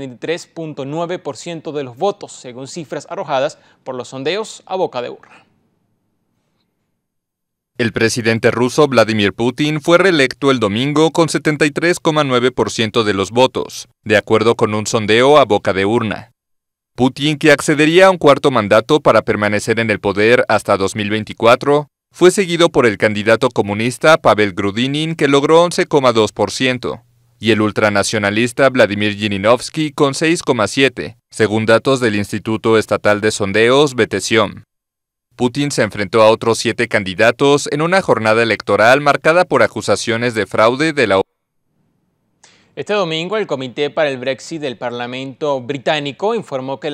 73.9% de los votos, según cifras arrojadas por los sondeos a boca de urna. El presidente ruso Vladimir Putin fue reelecto el domingo con 73,9% de los votos, de acuerdo con un sondeo a boca de urna. Putin, que accedería a un cuarto mandato para permanecer en el poder hasta 2024, fue seguido por el candidato comunista Pavel Grudinin, que logró 11,2%, y el ultranacionalista Vladimir Jirinovsky con 6,7%, según datos del Instituto Estatal de Sondeos Betesión. Putin se enfrentó a otros siete candidatos en una jornada electoral marcada por acusaciones de fraude de la este domingo, el Comité para el Brexit del Parlamento británico informó que la